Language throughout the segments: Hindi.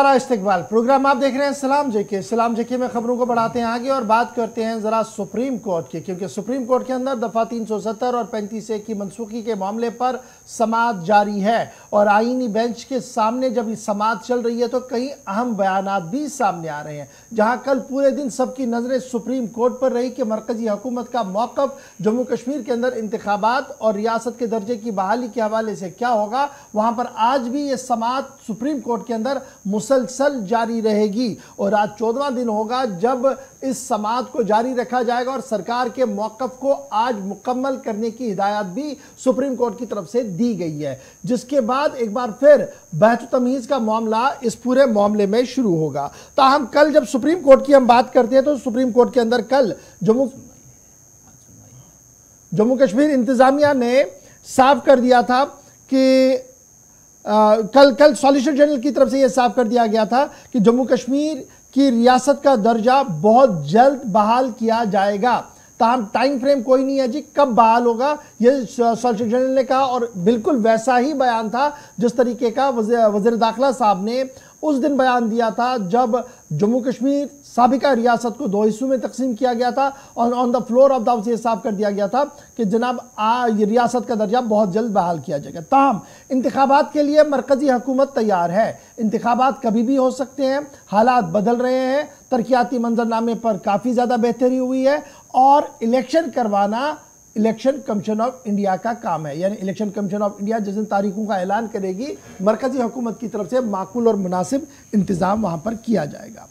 सारा इस्तेकबाल। प्रोग्राम आप देख रहे हैं सलाम जेके। सलाम जेके में खबरों को बढ़ाते हैं आगे और बात करते हैं जरा सुप्रीम कोर्ट की, क्योंकि सुप्रीम कोर्ट के अंदर दफ़ा 370 और 35 ए की मनसूखी के मामले पर समात जारी है और आईनी बेंच के सामने जब समात चल रही है तो कई अहम बयान भी सामने आ रहे हैं, जहाँ कल पूरे दिन सबकी नज़रें सुप्रीम कोर्ट पर रही कि मरकजी हुकूमत का मौकफ जम्मू कश्मीर के अंदर इंतबात और रियासत के दर्जे की बहाली के हवाले से क्या होगा, वहाँ पर आज भी ये समात सुप्रीम कोर्ट के अंदर मुसलसल जारी रहेगी। और आज चौदवा दिन होगा जब इस समात को जारी रखा जाएगा और सरकार के मौकफ को आज मुकम्मल करने की हिदायत भी सुप्रीम कोर्ट की तरफ़ से दी गई है। जिसके बाद एक बार फिर बहत तमीज़ का मामला इस पूरे मामले में शुरू होगा। ताहम कल जब सुप्रीम कोर्ट की हम बात करते हैं तो सुप्रीम कोर्ट के अंदर कल जम्मू जम्मू कश्मीर इंतजामिया ने साफ़ कर दिया था कि कल कल सॉलिसिटर जनरल की तरफ़ से यह साफ़ कर दिया गया था कि जम्मू कश्मीर की रियासत का दर्जा बहुत जल्द बहाल किया जाएगा। ताम टाइम फ्रेम कोई नहीं है जी, कब बहाल होगा यह सॉलिसिटर जनरल ने कहा और बिल्कुल वैसा ही बयान था, जिस तरीके का वज़ीर दाखिला साहब ने उस दिन बयान दिया था जब जम्मू कश्मीर सबका रियासत को दो हिस्सों में तकसीम किया गया था और on the floor of the house ये साफ़ कर दिया गया था कि जनाब, आ रियासत का दर्जा बहुत जल्द बहाल किया जाएगा। ताहम इंतबात के लिए मरकजी हुकूमत तैयार है। इंतबात कभी भी हो सकते हैं, हालात बदल रहे हैं, तरक्याती मंजरनामे पर काफ़ी ज़्यादा बेहतरी हुई है और इलेक्शन करवाना इलेक्शन कमीशन ऑफ़ इंडिया का काम है। यानी इलेक्शन कमीशन ऑफ़ इंडिया जिस दिन तारीखों का ऐलान करेगी, मरकजी हुकूमत की तरफ़ से माकूल और मुनासिब इंतज़ाम वहाँ पर किया जाएगा।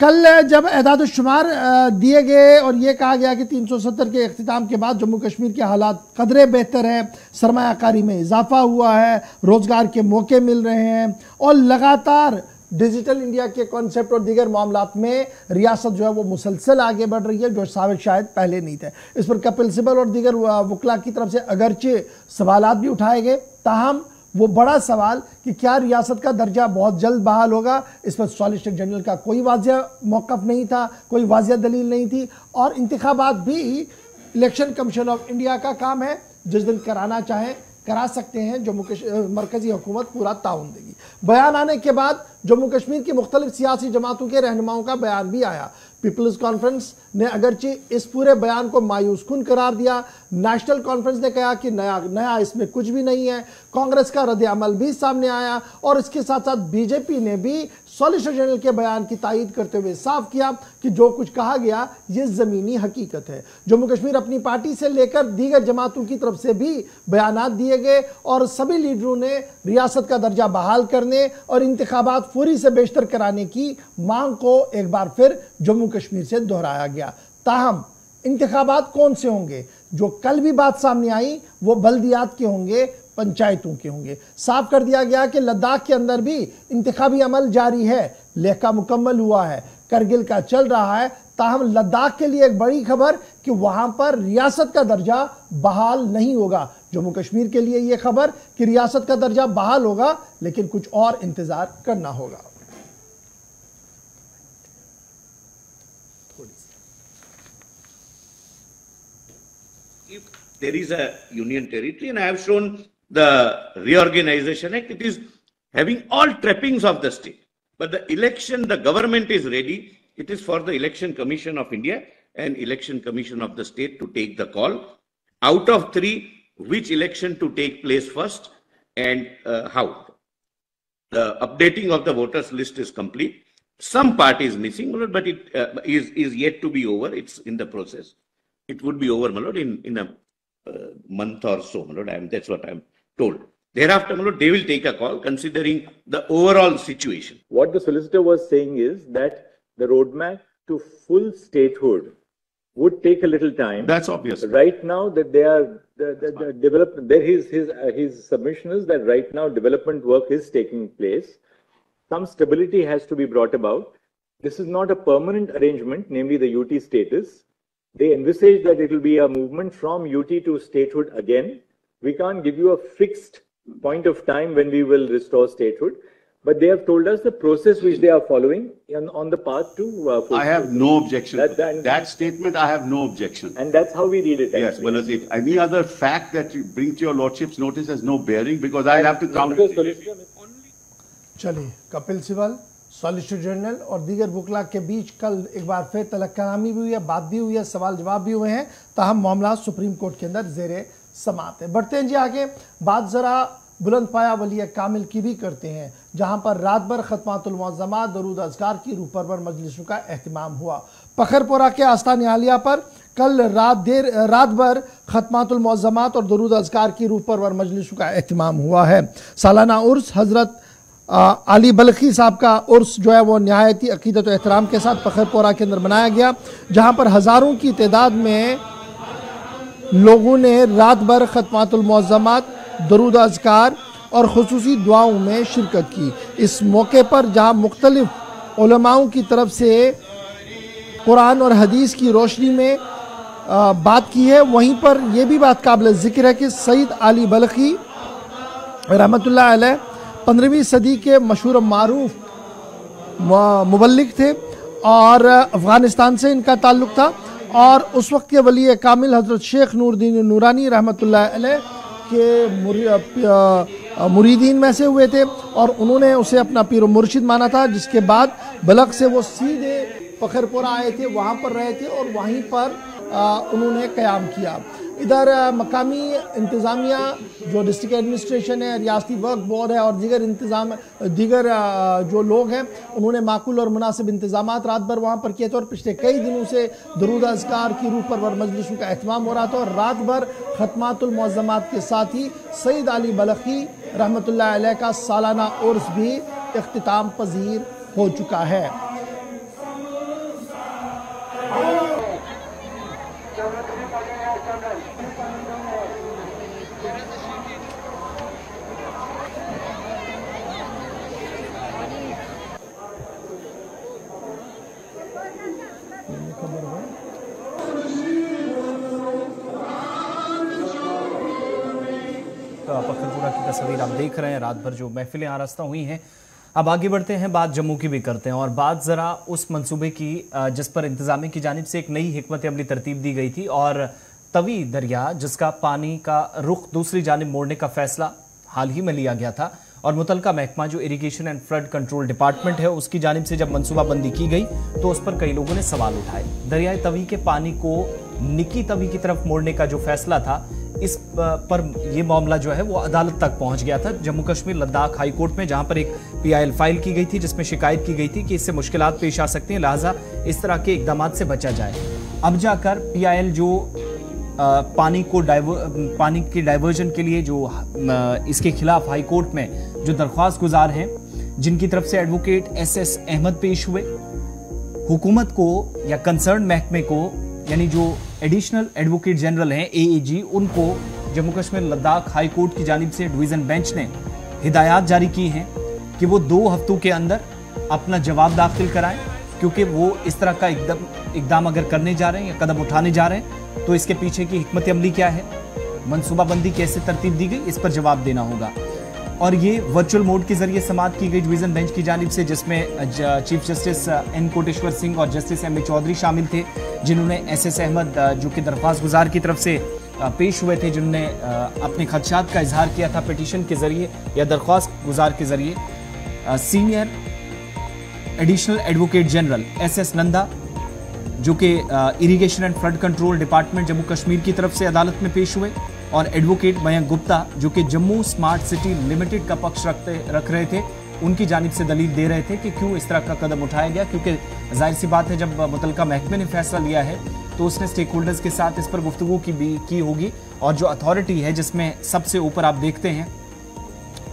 कल जब एदाद शुमार दिए गए और ये कहा गया कि 370 के अख्ताम के बाद जम्मू कश्मीर के हालात कदरे बेहतर है, सरमाकारी में इजाफा हुआ है, रोज़गार के मौके मिल रहे हैं और लगातार डिजिटल इंडिया के कॉन्सेप्ट और दीगर मामला में रियासत जो है वो मुसलसल आगे बढ़ रही है, जो साबित शायद पहले नहीं थे। इस पर कपिल सिबल और दीगर वकला की तरफ़ से अगरचे सवाल भी उठाए गए। ताहम, वो बड़ा सवाल कि क्या रियासत का दर्जा बहुत जल्द बहाल होगा? इस पर सॉलिसिटर जनरल का कोई वाजिया मौकफ नहीं था, कोई वाजिया दलील नहीं थी। और इंतबात भी इलेक्शन कमीशन ऑफ़ इंडिया का काम है। जिस दिन कराना चाहें करा सकते हैं जम्मू मरकजी हुकूमत पूरा ताउन देगी। बयान आने के बाद जम्मू कश्मीर की मुख्तलिफ़ सियासी जमातों के रहनुमाओं का बयान भी आया। पीपल्स कॉन्फ्रेंस ने अगरचे इस पूरे बयान को मायूस कन करार दिया। नेशनल कॉन्फ्रेंस ने कहा कि नया नया इसमें कुछ भी नहीं है। कांग्रेस का रद्द अमल भी सामने आया और इसके साथ साथ बीजेपी ने भी सॉलिसिटर जनरल के बयान की तायद करते हुए साफ़ किया कि जो कुछ कहा गया, ये ज़मीनी हकीकत है। जम्मू कश्मीर अपनी पार्टी से लेकर दीगर जमातों की तरफ़ से भी बयान दिए गए और सभी लीडरों ने रियासत का दर्जा बहाल करने और इंतबात फौरी से बेशतर कराने की मांग को एक बार फिर जम्मू कश्मीर से दोहराया गया। ताहम इंतबात कौन से होंगे? जो कल भी बात सामने आई, वो बल्दियात के होंगे। पंचायतों के होंगे। साफ़ कर दिया गया कि लद्दाख के अंदर भी इंतबी अमल जारी है। लेखा मुकम्मल हुआ है। करगिल का चल रहा है। ताहम लद्दाख के लिए एक बड़ी खबर कि वहाँ पर रियासत का दर्जा बहाल नहीं होगा। जम्मू कश्मीर के लिए यह खबर कि रियासत का दर्जा बहाल होगा लेकिन कुछ और इंतज़ार करना होगा। There is a union territory, and I have shown the Reorganization Act. It is having all trappings of the state. But the election, the government is ready. It is for the Election Commission of India and Election Commission of the state to take the call. Out of three, which election to take place first and uh, how. The updating of the voters list is complete. Some part is missing, but it uh, is is yet to be over. It's in the process. It would be over, my lord, in, in a uh, month or so, my lord. I'm, that's what I'm told. Thereafter, they will take a call considering the overall situation. What the solicitor was saying is that the roadmap to full statehood would take a little time. That's obvious. Right now, that they are the, the, the development. There, his his uh, his submission is that right now development work is taking place. Some stability has to be brought about. This is not a permanent arrangement, namely the UT status. They envisage that it will be a movement from UT to statehood again. We can't give you a fixed point of time when we will restore statehood, but they have told us the process which they are following on, on the path to. Uh, I have no objection. That, that, that, statement, I have no objection. And that's how we read it. Actually. Yes, well, if any other fact that you bring to your lordship's notice has no bearing, because I'll have to come. चलिए कपिल सिबल सॉलिसिटर जनरल और दीगर वकला के बीच कल एक बार फिर तलक कलामी भी हुई है बात भी हुई है सवाल जवाब भी हुए हैं तहम मामला सुप्रीम कोर्ट के अंदर जेर समात है। बढ़ते हैं जी आगे। बात ज़रा बुलंद पाया वली कामिल की भी करते हैं, जहाँ पर रात भर खतमातुलमज़मा दरूद अजगार की रूपरवर मजलिसों का अहतमाम हुआ। पखरपुरा के आस्था न्यायालय पर कल रात देर, रात भर खतमातुलमज़मात और दरूद अजगार की रूपरवर मजलिसों का अहतमाम हुआ है। सालाना उर्स हज़रत अली बल्खी साहब का उर्स जो है वो नहायती अकीदत एहतराम के साथ पखरपोरा के अंदर मनाया गया, जहाँ पर हज़ारों की तदाद में लोगों ने रात भर खतमातुलमज़मात दरुद अजकार और खसूस दुआओं में शिरकत की। इस मौके पर जहाँ मुख्तलिफ़ उलमाओं की तरफ़ से कुरान और हदीस की रोशनी में आ, बात की है वहीं पर यह भी बात काबिल ज़िक्र है कि सईद अली बल्खी रहमत पंद्रहवीं सदी के मशहूर मरूफ मुबलिक थे और अफ़गानिस्तान से इनका ताल्लुक था। और उस वक्त के वली कामिल हज़रत शेख नूरदीन नूरानी रहमत के मुरीदीन में से हुए थे और उन्होंने उसे अपना पीर मुर्शिद माना था, जिसके बाद बलक से वो सीधे पखरपुरा आए थे, वहाँ पर रहे थे और वहीं पर उन्होंने क़्याम किया। इधर मकामी इंतज़ामिया, जो डिस्ट्रिक्ट एडमिनिस्ट्रेशन है रियाती वर्क बोर्ड है, और दीगर इंतज़ाम, दीगर जो लोग हैं, उन्होंने माकूल और मुनासिब इंतज़ाम रात भर वहाँ पर किए थे, और पिछले कई दिनों से दरूद अजकार की रूह पर मजलिसों का अहतमाम हो रहा था, और रात भर खतमातुलमज़मात के साथ ही सईद अली बलखी रहमत का सालाना उर्स भी अख्ताम पजीर हो चुका है। तस्वीर आप देख रहे हैं, रात भर जो महफिलें आरास्ता हुई हैं। अब आगे बढ़ते हैं, बात जम्मू की भी करते हैं। और बात ज़रा उस मंसूबे की जिस पर इंतजामी की जानब से एक नई हमत अमली तरतीब दी गई थी, और तवी दरिया, जिसका पानी का रुख दूसरी जानब मोड़ने का फैसला हाल ही में लिया गया था, और मुतलका महकमा जो irrigation and flood control department है, उसकी जानब से जब मनसूबाबंदी की गई तो उस पर कई लोगों ने सवाल उठाए। दरियाई तवी के पानी को निकी तवी की तरफ़ मोड़ने का जो फैसला था इस पर यह मामला जो है वो अदालत तक पहुँच गया था। जम्मू कश्मीर लद्दाख हाई कोर्ट में, जहाँ पर एक पीआईएल फ़ाइल की गई थी, जिसमें शिकायत की गई थी कि इससे मुश्किल पेश आ सकती हैं। लिहाजा इस तरह के इकदाम से बचा जाए। अब जाकर पीआईएल जो पानी को डाइवर पानी के डाइवर्जन के लिए जो इसके खिलाफ हाई कोर्ट में जो दरख्वास्त गुजार हैं, जिनकी तरफ़ से एडवोकेट एस एस अहमद पेश हुए, हुकूमत को या कंसर्न महकमे को यानी जो एडिशनल एडवोकेट जनरल हैं एएजी उनको जम्मू कश्मीर, लद्दाख हाई कोर्ट की जानब से डिवीज़न बेंच ने हिदायत जारी की हैं कि वो दो हफ्तों के अंदर अपना जवाब दाखिल कराएँ, क्योंकि वो इस तरह का एकदम इकदाम अगर करने जा रहे हैं या कदम उठाने जा रहे हैं तो इसके पीछे की हमत अमली क्या है? मनसूबाबंदी कैसे तरतीब दी गई? इस पर जवाब देना होगा। और ये वर्चुअल मोड के ज़रिए समाप्त की गई डिवीज़न बेंच की जानब से, जिसमें chief justice N Koteshwar Singh और जस्टिस एम ए चौधरी शामिल थे, जिन्होंने एस एस अहमद जो कि दरख्वास्त गुजार की तरफ़ से पेश हुए थे, जिन्होंने अपने खदशात का इजहार किया था पिटिशन के ज़रिए या दरख्वास्त गुजार के ज़रिए। Senior additional advocate general S S Nanda जो कि irrigation and flood control department Jammu Kashmir की तरफ़ से अदालत में पेश हुए। और एडवोकेट मयंक गुप्ता, जो कि जम्मू स्मार्ट सिटी लिमिटेड का पक्ष रखते, रख रहे थे, उनकी जानब से दलील दे रहे थे कि क्यों इस तरह का कदम उठाया गया, क्योंकि ज़ाहिर सी बात है, जब मुतलका महकमे ने फैसला लिया है तो उसने स्टेक होल्डर्स के साथ इस पर गुफ्तु की भी, की होगी, और जो अथॉरिटी है, जिसमें सबसे ऊपर आप देखते हैं,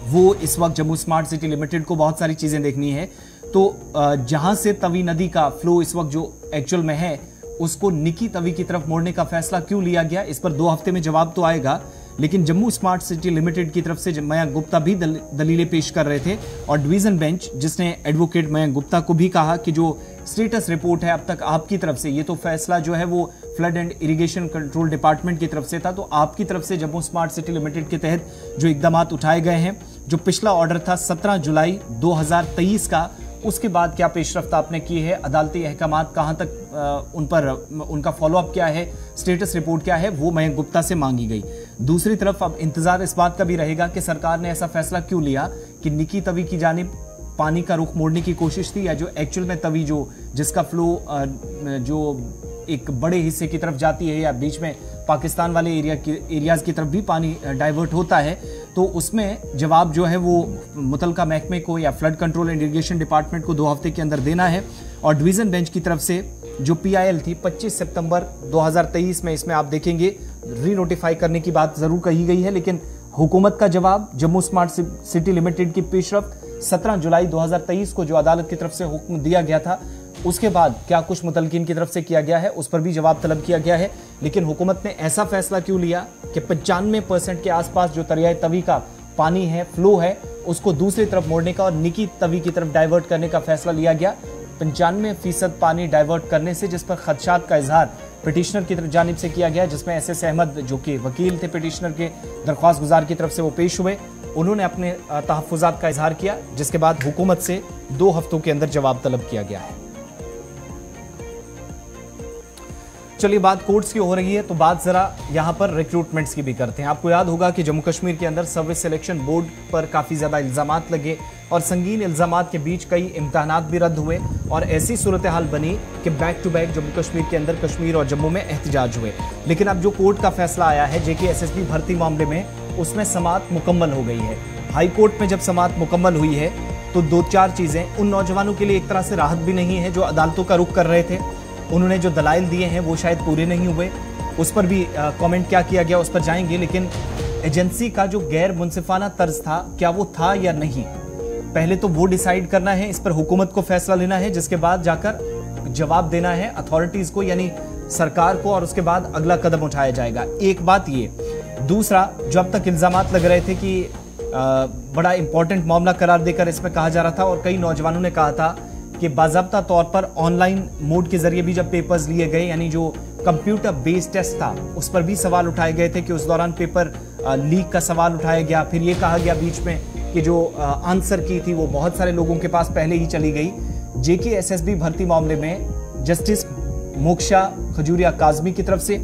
वो इस वक्त जम्मू स्मार्ट सिटी लिमिटेड को बहुत सारी चीज़ें देखनी है। तो जहाँ से तवी नदी का फ्लो इस वक्त जो एक्चुअल में है उसको निकी तवी की तरफ़ मोड़ने का फैसला क्यों लिया गया? इस पर दो हफ़्ते में जवाब तो आएगा लेकिन जम्मू स्मार्ट सिटी लिमिटेड की तरफ़ से मयंक गुप्ता भी दल, दलीलें पेश कर रहे थे। और डिवीज़न बेंच जिसने एडवोकेट मयंक गुप्ता को भी कहा कि जो स्टेटस रिपोर्ट है अब तक आपकी तरफ़ से ये तो फैसला जो है वो flood and irrigation control department की तरफ़ से था तो आपकी तरफ़ से जम्मू स्मार्ट सिटी लिमिटेड के तहत जो इकदाम उठाए गए हैं जो पिछला ऑर्डर था 17 जुलाई 2023 का उसके बाद क्या पेशरफ्त आपने की है? अदालती अहकाम कहाँ तक उन पर, उनका फॉलोअप क्या है? स्टेटस रिपोर्ट क्या है? वो मयंक गुप्ता से मांगी गई। दूसरी तरफ़ अब इंतज़ार इस बात का भी रहेगा कि सरकार ने ऐसा फैसला क्यों लिया कि निकी तवी की जानब पानी का रुख मोड़ने की कोशिश थी या जो एक्चुअल में तवी जो, जिसका फ्लो जो एक बड़े हिस्से की तरफ़ जाती है या बीच में पाकिस्तान वाले एरिया की एरियाज़ की तरफ़ भी पानी डाइवर्ट होता है तो उसमें जवाब जो है वो मुतलका महकमे को या flood control and irrigation department को दो हफ़्ते के अंदर देना है, और डिवीज़न बेंच की तरफ़ से जो पीआईएल थी 25 सितंबर 2023 में इसमें आप देखेंगे री नोटिफाई करने की बात ज़रूर कही गई है, लेकिन हुकूमत का जवाब जम्मू स्मार्ट सिटी लिमिटेड की पेशरफ 17 जुलाई 2023 को जो अदालत की तरफ़ से हुक्म दिया गया था उसके बाद क्या कुछ मुतलकिन की तरफ़ से किया गया है, उस पर भी जवाब तलब किया गया है, लेकिन हुकूमत ने ऐसा फैसला क्यों लिया कि पंचानवे परसेंट के आसपास जो दरियाई तवी का पानी है, फ्लो है, उसको दूसरी तरफ़ मोड़ने का और निकी तवी की तरफ़ डाइवर्ट करने का फैसला लिया गया। पंचानवे फ़ीसद पानी डाइवर्ट करने से जिस पर खदशात का इजहार पिटिशनर की तरफ़ जानब से किया गया, जिसमें एस एस अहमद, जो कि वकील थे पिटिशनर के दरख्वास्त गुजार की तरफ़ से वो पेश हुए, उन्होंने अपने तहफात का इजहार किया, जिसके बाद हुकूमत से दो हफ्तों के अंदर जवाब तलब किया गया है। चलिए, बात कोर्ट्स की हो रही है तो बात जरा यहाँ पर रिक्रूटमेंट्स की भी करते हैं। आपको याद होगा कि जम्मू कश्मीर के अंदर सर्विस सिलेक्शन बोर्ड पर काफ़ी ज़्यादा इल्ज़ाम लगे और संगीन इल्ज़ाम के बीच कई इम्तहान भी रद्द हुए और ऐसी सूरत हाल बनी कि back to back Jammu Kashmir के अंदर कश्मीर और जम्मू में एहतजाज हुए। लेकिन अब जो कोर्ट का फैसला आया है, जेके एस भर्ती मामले में, उसमें समात मुकम्मल हो गई है। हाई कोर्ट में जब समात मुकम्मल हुई है तो दो चार चीज़ें, उन नौजवानों के लिए एक तरह से राहत भी नहीं है, जो अदालतों का रुख कर रहे थे। उन्होंने जो दलाइल दिए हैं वो शायद पूरे नहीं हुए। उस पर भी कमेंट क्या किया गया उस पर जाएँगे लेकिन एजेंसी का जो गैर मुनसिफाना तर्ज था क्या वो था या नहीं? पहले तो वो डिसाइड करना है इस पर हुकूमत को फैसला लेना है जिसके बाद जाकर जवाब देना है अथॉरिटीज को यानी सरकार को और उसके बाद अगला कदम उठाया जाएगा। एक बात ये दूसरा जो अब तक इल्ज़ाम लग रहे थे कि आ, बड़ा इंपॉर्टेंट मामला करार देकर इसमें कहा जा रहा था और कई नौजवानों ने कहा था कि बाजाबता तौर पर ऑनलाइन मोड के ज़रिए भी जब पेपर्स लिए गए, यानी जो कंप्यूटर बेस्ड टेस्ट था, उस पर भी सवाल उठाए गए थे कि उस दौरान पेपर लीक का सवाल उठाया गया। फिर ये कहा गया बीच में कि जो आंसर की थी, वो बहुत सारे लोगों के पास पहले ही चली गई। जेके एसएसबी भर्ती मामले में जस्टिस मोक्षा खजूरिया काजमी की तरफ़ से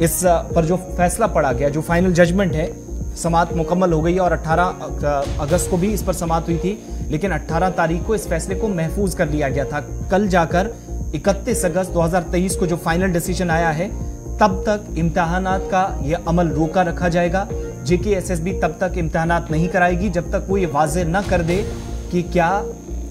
इस पर जो फैसला पड़ा गया, जो फाइनल जजमेंट है समात मुकम्मल हो गई और 18 अगस्त को भी इस पर समात हुई थी। लेकिन 18 तारीख को इस फैसले को महफूज कर लिया गया था। कल जाकर 31 अगस्त 2023 को जो फाइनल डिसीज़न आया है, तब तक इम्तहान का यह अमल रोका रखा जाएगा। जेके एसएसबी तब तक इम्तहान नहीं कराएगी जब तक वो ये वाजे न कर दे कि क्या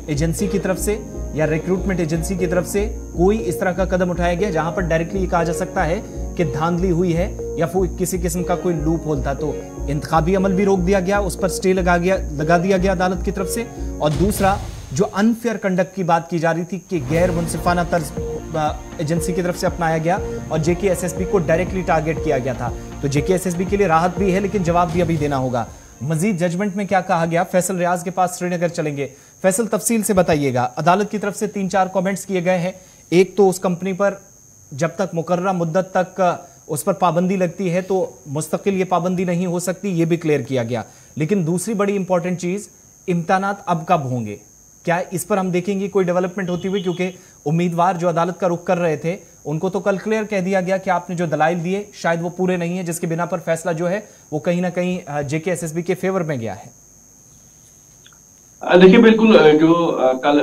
एजेंसी की तरफ़ से या रिक्रूटमेंट एजेंसी की तरफ़ से कोई इस तरह का कदम उठाया गया जहाँ पर डायरेक्टली कहा जा सकता है कि धांधली हुई है या फिर किसी किस्म का कोई लूप होल था। तो इंतबी अमल भी रोक दिया गया, उस पर स्टे लगा गया, लगा दिया गया अदालत की तरफ़ से। और दूसरा, जो अनफेयर कंडक्ट की बात की जा रही थी कि गैर मुनसिफाना तर्ज एजेंसी की तरफ़ से अपनाया गया और जेके को डायरेक्टली टारगेट किया गया था। तो जेके के लिए राहत भी है, लेकिन जवाब भी अभी देना होगा। मजीद जजमेंट में क्या कहा गया? फैसल रियाज के पास श्रीनगर चलेंगे। फैसल, तफसील से बताइएगा। अदालत की तरफ़ से तीन चार कमेंट्स किए गए हैं। एक तो उस कंपनी पर, जब तक मुकर्रा मुद्दत तक, उस पर पाबंदी लगती है तो मुस्तकिल ये पाबंदी नहीं हो सकती, ये भी क्लियर किया गया। लेकिन दूसरी बड़ी इंपॉर्टेंट चीज़ इम्तान अब कब होंगे? क्या इस पर हम देखेंगे कोई डेवलपमेंट होती हुई? क्योंकि उम्मीदवार जो अदालत का रुख कर रहे थे उनको तो कल क्लियर कह दिया गया कि आपने जो दलाइल दिए शायद वो पूरे नहीं है जिसके बिना पर फैसला जो है वो कहीं ना कहीं जेके एसएसबी के फेवर में गया है। देखिए बिल्कुल जो कल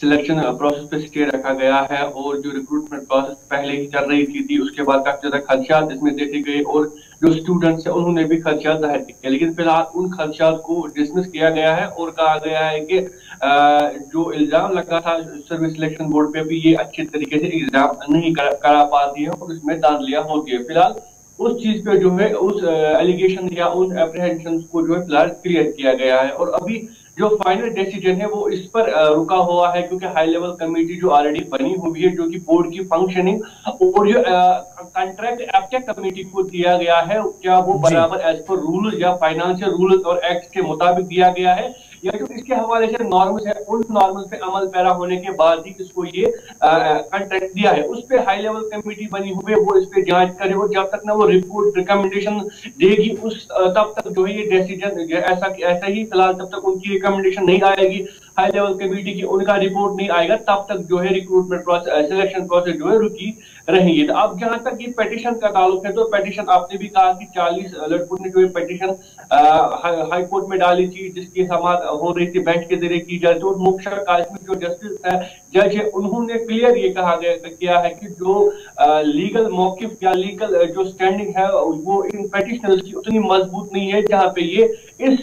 सिलेक्शन प्रोसेस पे स्टे रखा गया है और जो रिक्रूटमेंट प्रोसेस पहले ही चल रही थी, थी उसके बाद काफ़ी ज़्यादा खदशात इसमें देखे गए और जो स्टूडेंट्स है उन्होंने भी खदशात ज़ाहिर किए लेकिन फ़िलहाल उन खदशात को डिसमिस किया गया है और कहा गया है कि जो इल्ज़ाम लगा था सर्विस सिलेक्शन बोर्ड पे भी ये अच्छे तरीके से एग्ज़ाम नहीं करा, करा पाती है और इसमें दांधलियाँ होती है। फ़िलहाल उस चीज़ पे जो है उस एलिगेशन या उन एप्रीहेंशन को जो है फ़िलहाल क्लियर किया गया है और अभी जो फाइनल डिसीज़न है वो इस पर रुका हुआ है क्योंकि हाई लेवल कमेटी जो ऑलरेडी बनी हुई है जो कि बोर्ड की फंक्शनिंग और जो कॉन्ट्रैक्ट एक्ट कमेटी को दिया गया है क्या वो बराबर एज पर रूल या फाइनेंशियल रूल और एक्ट के मुताबिक दिया गया है या जो इसके हवाले से नॉर्मल है उन नॉर्मल पे अमल पैरा होने के बाद ही इसको ये कॉन्ट्रैक्ट दिया है। उस पर हाई लेवल कमेटी बनी हुई है वो इस पर जाँच करे और जब तक ना वो रिपोर्ट रिकमेंडेशन देगी, उस तब तक जो है ये डिसीज़न ऐसा ऐसा ही फ़िलहाल तब तक उनकी रिकमेंडेशन नहीं आएगी। हाई लेवल कमेटी की उनका रिपोर्ट नहीं आएगा, तब तक जो है रिक्रूटमेंट प्रोसेस सिलेक्शन प्रोसेस जो है रुकी। रहेंगी। तो अब जहाँ तक ये पेटिशन का ताल्लुक है तो पेटिशन आपने भी कहा कि 40 लड़कों ने जो पेटिशन हाईकोर्ट में डाली थी, जिसकी समाप्त हो रही थी बेंच के ज़रिए की जाए तो मुख्य जो जस्टिस है जज है उन्होंने क्लियर ये कहा गया, किया है कि जो लीगल मौकिफ या लीगल जो स्टैंडिंग है, वो इन पेटिशनर्स की उतनी मज़बूत नहीं है, जहाँ पे ये इस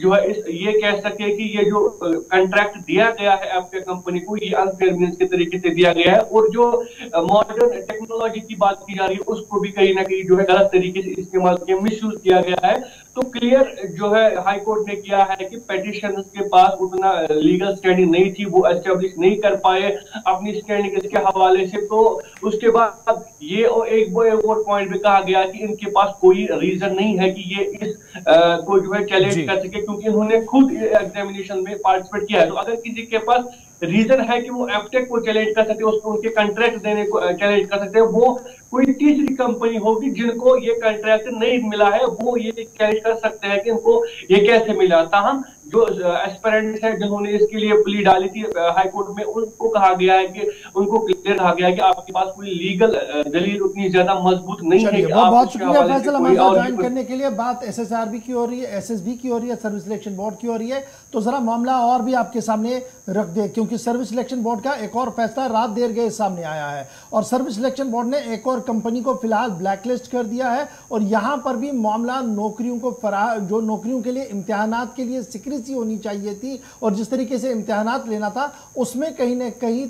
जो है, इस, ये कह सके कि ये जो कॉन्ट्रैक्ट दिया गया है आपके कंपनी को, ये अनफेयर के तरीके से दिया गया है, और जो मॉडर्न टेक्नोलॉजी की बात की जा रही है, उसको भी कहीं ना कहीं जो है गलत तरीके से इस्तेमाल किया मिस किया गया है। तो क्लियर जो है हाई कोर्ट ने किया है कि पेटिशन के पास उतना लीगल स्टैंडिंग नहीं थी वो एस्टेब्लिश नहीं कर पाए अपनी स्टैंडिंग इसके हवाले से। तो उसके बाद ये और एक वो एक और पॉइंट भी कहा गया कि इनके पास कोई रीजन नहीं है कि ये इस आ, को जो है चैलेंज कर सके क्योंकि इन्होंने खुद एग्जामिनेशन में पार्टिसिपेट किया है। तो अगर किसी के पास रीजन है कि वो एफटेक को चैलेंज कर सकते उसको उनके कंट्रैक्ट देने को चैलेंज कर सकते हैं वो कोई तीसरी कंपनी होगी जिनको ये कंट्रैक्ट नहीं मिला है वो ये चैलेंज कर सकते हैं कि उनको ये कैसे मिला? ताहम जो एस्पेरेंट्स है जिन्होंने इसके लिए प्ली डाली थी हाई कोर्ट में उनको कहा गया है कि उनको क्लियर कहा गया है कि आपके पास कोई लीगल दलील उतनी ज़्यादा मज़बूत नहीं है बहुत बहुत शुक्रिया फैसल हमारे साथ ज्वाइन करने के लिए बात एसएसआरबी की हो रही है एसएसबी की हो रही है सर्विस सिलेक्शन बोर्ड की हो रही है तो जरा मामला और भी आपके सामने रख दे क्योंकि सर्विस सिलेक्शन बोर्ड का एक और फैसला रात देर गए सामने आया है और सर्विस सिलेक्शन बोर्ड ने एक और कंपनी को फ़िलहाल ब्लैकलिस्ट कर दिया है और यहाँ पर भी मामला नौकरियों को फरा जो नौकरियों के लिए इम्तिहान के लिए सिक्रेसी होनी चाहिए थी और जिस तरीके से इम्तहान लेना था, उसमें कहीं ना कहीं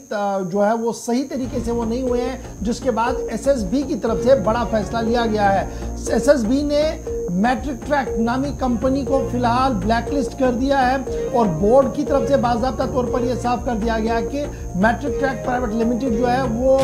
जो है वो सही तरीके से वो नहीं हुए हैं, जिसके बाद एसएसबी की तरफ़ से बड़ा फैसला लिया गया है। एसएसबी ने मैट्रिक ट्रैक नामी कंपनी को फ़िलहाल ब्लैकलिस्ट कर दिया है और बोर्ड की तरफ़ से बाजाबता तौर पर यह साफ़ कर दिया गया कि मैट्रिक ट्रैक प्राइवेट लिमिटेड जो है, वो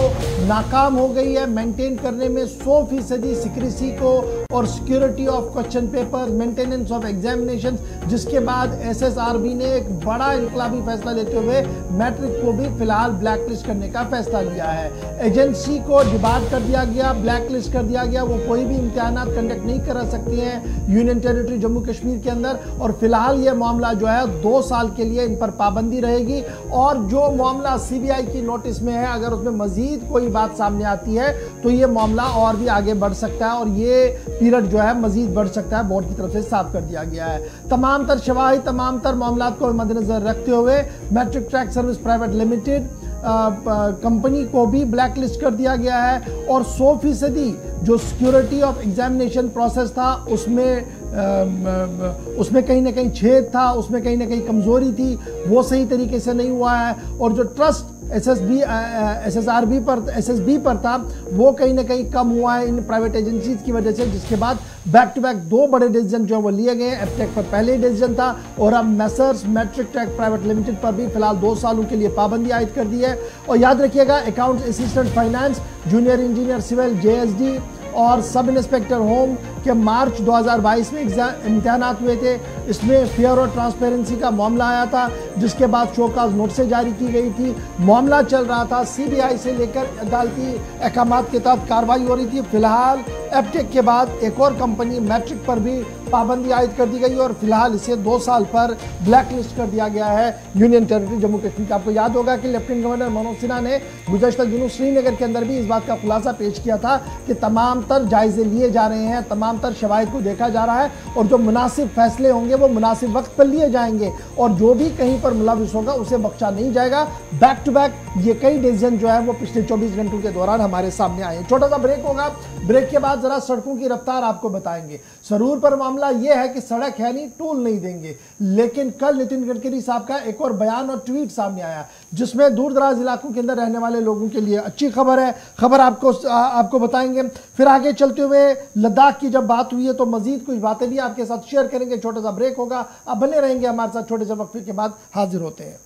नाकाम हो गई है। मेंटेन करने में 100 फ़ीसदी सिक्रेसी को और security of question paper maintenance of examination जिसके बाद एसएसआरबी ने एक बड़ा इनकलाबी फैसला लेते हुए मैट्रिक को भी फ़िलहाल ब्लैकलिस्ट करने का फैसला लिया है। एजेंसी को डिबार कर दिया गया ब्लैकलिस्ट कर दिया गया। वो कोई भी इम्तहान कंडक्ट नहीं करा सकती। हैं यूनियन टेरिटरी जम्मू कश्मीर के अंदर और फ़िलहाल ये मामला जो है दो साल के लिए इन पर पाबंदी रहेगी और जो मामला सीबीआई की नोटिस में है, अगर उसमें मजीद कोई बात सामने आती है तो ये मामला और भी आगे बढ़ सकता है और ये पीरियड जो है मजीद बढ़ सकता है, बोर्ड की तरफ़ से साफ़ कर दिया गया है। तमाम तर शवाही, तमाम तर मामला को मद्देनजर रखते हुए matric track service private limited company को भी ब्लैक लिस्ट कर दिया गया है और सौ फ़ीसदी जो सिक्योरिटी ऑफ़ एग्जामिनेशन प्रोसेस था उसमें उसमें कहीं ना कहीं छेद था, उसमें कहीं ना कहीं कमज़ोरी थी, वो सही तरीके से नहीं हुआ है। और जो trust S S B S S R B पर एस एस बी पर था, वो कहीं ना कहीं कम हुआ है इन प्राइवेट एजेंसीज की वजह से, जिसके बाद बैक टू बैक दो बड़े डिसीज़न जो है वो लिए गए हैं। एफटेक पर पहले ही डिसीज़न था और अब Messrs matric tech private limited पर भी फ़िलहाल दो सालों के लिए पाबंदी आयद कर दी है। और याद रखिएगा account assistant finance junior engineer civil JSD और सब इंस्पेक्टर होम के मार्च 2022 में इम्तहान हुए थे। इसमें फेयर और ट्रांसपेरेंसी का मामला आया था, जिसके बाद शोकाज नोटिस जारी की गई थी। मामला चल रहा था सीबीआई से लेकर अदालती अहकाम के तहत कार्रवाई हो रही थी। फ़िलहाल एपटेक के बाद एक और कंपनी मैट्रिक पर भी पाबंदी आयद कर दी गई और फ़िलहाल इसे दो साल पर ब्लैक लिस्ट कर दिया गया है। यूनियन टेरिटरी जम्मू कश्मीर का आपको याद होगा कि लेफ्टिनेंट गवर्नर मनोज सिन्हा ने गुजशत जुनू श्रीनगर के अंदर भी इस बात का खुलासा पेश किया था कि तमाम तर जायजे लिए जा रहे हैं, तमाम तर शवायद को देखा जा रहा है और जो मुनासिब फैसले होंगे वो मुनासिब वक्त पर लिए जाएँगे और जो भी कहीं पर मुलविस होगा उसे बख्शा नहीं जाएगा। बैक टू बैक ये कई डिसीज़न जो है वो पिछले 24 घंटों के दौरान हमारे सामने आए छोटा सा ब्रेक होगा। ब्रेक के बाद जरा सड़कों की रफ्तार आपको बताएँगे। सरूर पर मामला यह है कि सड़क है नहीं, टूल नहीं देंगे। लेकिन कल नितिन गडकरी साहब का एक और बयान और ट्वीट सामने आया, जिसमें दूर दराज इलाकों के अंदर रहने वाले लोगों के लिए अच्छी खबर है। खबर आपको आपको बताएँगे। फिर आगे चलते हुए लद्दाख की जब बात हुई है तो मजीद कुछ बातें भी आपके साथ शेयर करेंगे, छोटा सा ब्रेक होगा। आप बने रहेंगे हमारे साथ छोटे से वक्फे के बाद हाजिर होते हैं।